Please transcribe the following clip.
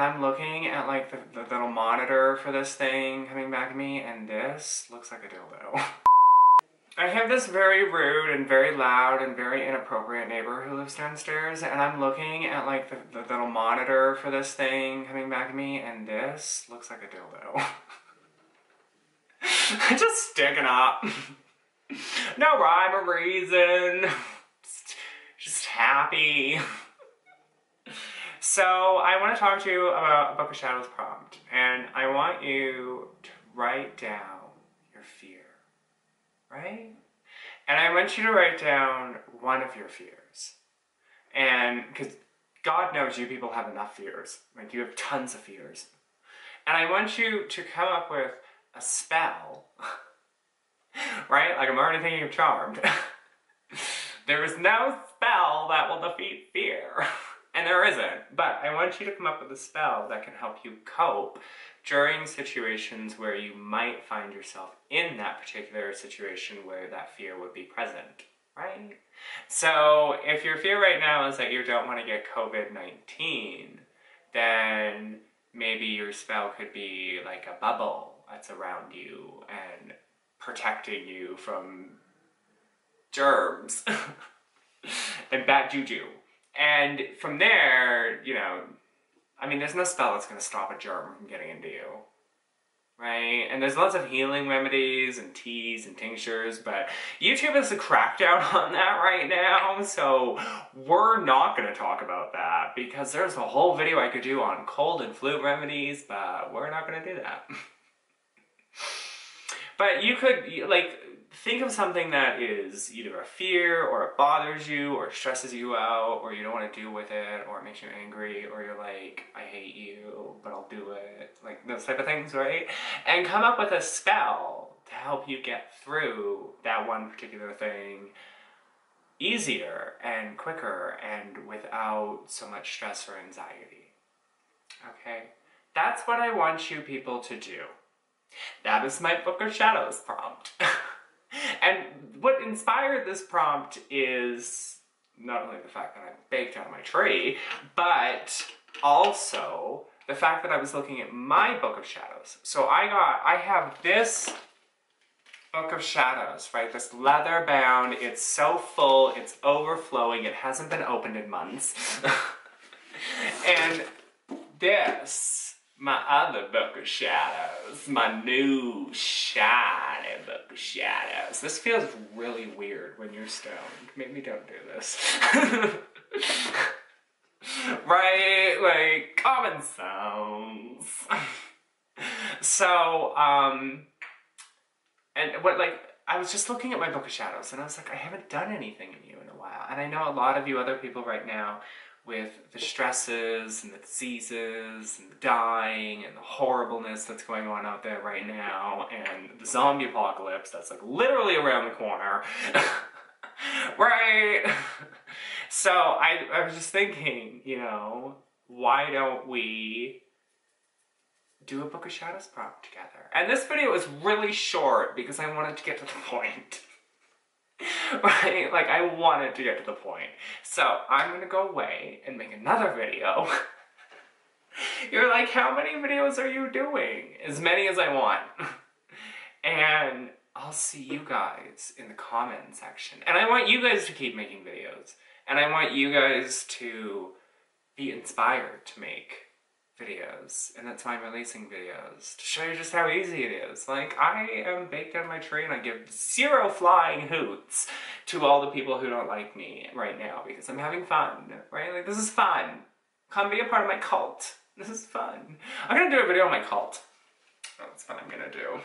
I'm looking at like the, the little monitor for this thing coming back at me and this looks like a dildo. I have this very rude and very loud and very inappropriate neighbor who lives downstairs and I'm looking at like the, the little monitor for this thing coming back at me and this looks like a dildo. Just sticking up. no rhyme or reason. Just, just happy. So I want to talk to you about a Book of Shadows prompt, and I want you to write down your fear, right? And I want you to write down one of your fears. And because God knows you people have enough fears, like you have tons of fears. And I want you to come up with a spell, right? Like I'm already thinking of Charmed. there is no spell that will defeat fear. And there isn't, but I want you to come up with a spell that can help you cope during situations where you might find yourself in that particular situation where that fear would be present, right? So if your fear right now is that you don't want to get COVID-19, then maybe your spell could be like a bubble that's around you and protecting you from germs and bad juju. And from there, you know, I mean, there's no spell that's going to stop a germ from getting into you. Right? And there's lots of healing remedies and teas and tinctures, but YouTube has a crackdown on that right now, so we're not going to talk about that because there's a whole video I could do on cold and flu remedies, but we're not going to do that. but you could, like, think of something that is either a fear or it bothers you or stresses you out or you don't want to deal with it or it makes you angry or you're like, I hate you, but I'll do it. Like those type of things, right? And come up with a spell to help you get through that one particular thing easier and quicker and without so much stress or anxiety. Okay? That's what I want you people to do. That is my Book of Shadows prompt. And what inspired this prompt is not only the fact that I baked out of my tree, but also the fact that I was looking at my Book of Shadows. So I got, I have this Book of Shadows, right? This leather bound, it's so full, it's overflowing, it hasn't been opened in months. and this my other book of shadows, my new shiny book of shadows. This feels really weird when you're stoned. Maybe don't do this. right? Like, common sense. so, um, and what, like, I was just looking at my book of shadows and I was like, I haven't done anything in you in a while. And I know a lot of you other people right now with the stresses and the diseases and the dying and the horribleness that's going on out there right now and the zombie apocalypse that's like literally around the corner. right? So I, I was just thinking, you know, why don't we do a Book of Shadows prompt together? And this video is really short because I wanted to get to the point. right? Like, I wanted to get to the point. So, I'm gonna go away and make another video. You're like, how many videos are you doing? As many as I want. and I'll see you guys in the comment section. And I want you guys to keep making videos. And I want you guys to be inspired to make videos, and that's why I'm releasing videos, to show you just how easy it is. Like, I am baked of my tree and I give zero flying hoots to all the people who don't like me right now because I'm having fun, right? Like, this is fun. Come be a part of my cult. This is fun. I'm gonna do a video on my cult. That's what I'm gonna do.